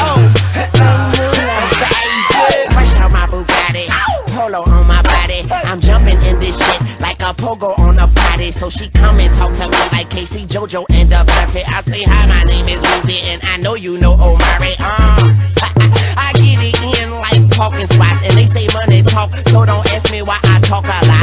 oh. Fresh out my polo on my body. I'm jumping in this shit like a pogo on a potty. So she come and talk to me like K-Ci, JoJo, and Devante. I say hi, my name is Lucy, and I know you know Omari. Um, I, I, I get it in like talking spots, and they say money talk, so don't ask me why I talk a lot.